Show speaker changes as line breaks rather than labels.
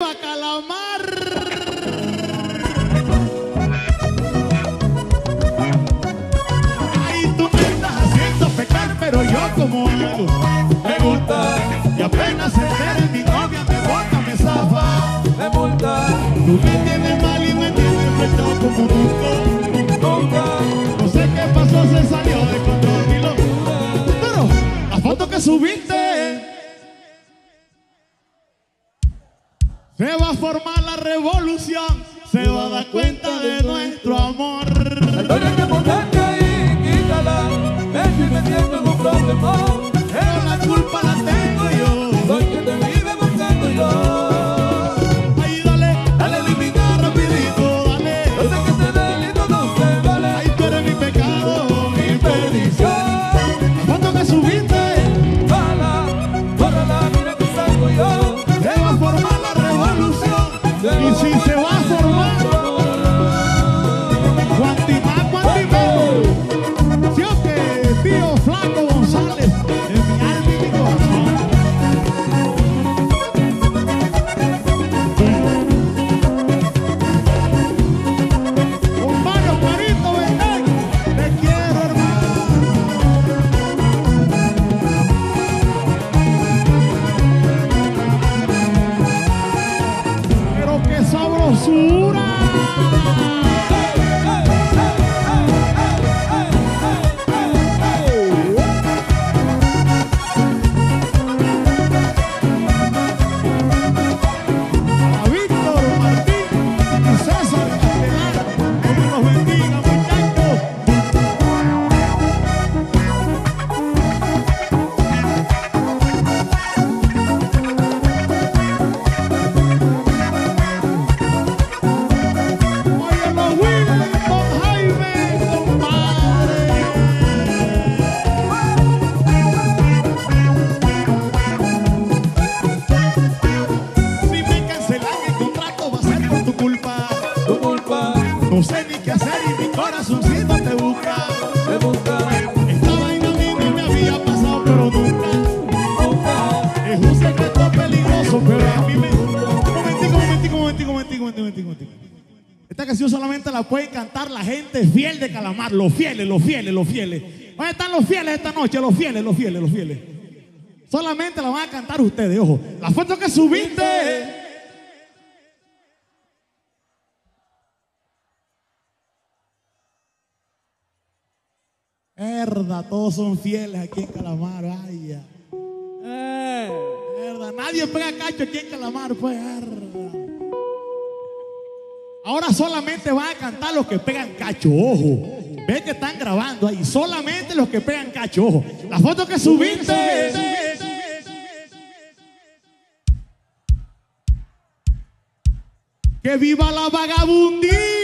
a calamar. Ay, tú me estás haciendo pecar, pero yo como hago, me gusta. Y apenas se entere mi novia me bota, me zafa.
me multa,
Tú me tienes mal y me tienes fechado como nunca.
nunca,
No sé qué pasó, se salió de control mi locura. Pero la foto que subiste se va a formar la revolución. Se va a dar cuenta de nuestro amor.
see? No
sé ni qué hacer y mi corazoncito te busca.
me busca,
Esta vaina a mí no me había pasado, pero nunca.
nunca,
Es un secreto peligroso, pero a mí me. Momentico, momentico, momentico, momentico, momentico, momentico, momentico. Esta canción solamente la puede cantar la gente fiel de Calamar, los fieles, los fieles, los fieles. ¿Dónde están los fieles esta noche? Los fieles, los fieles, los fieles. Solamente la van a cantar ustedes, ojo. La foto que subiste. Herda, todos son fieles aquí en Calamar, vaya. Herda, nadie pega cacho aquí en Calamar, pues, herda. Ahora solamente van a cantar los que pegan cacho, ojo. Ven que están grabando ahí. Solamente los que pegan cacho, ojo. La foto que subiste. Que viva la vagabundía.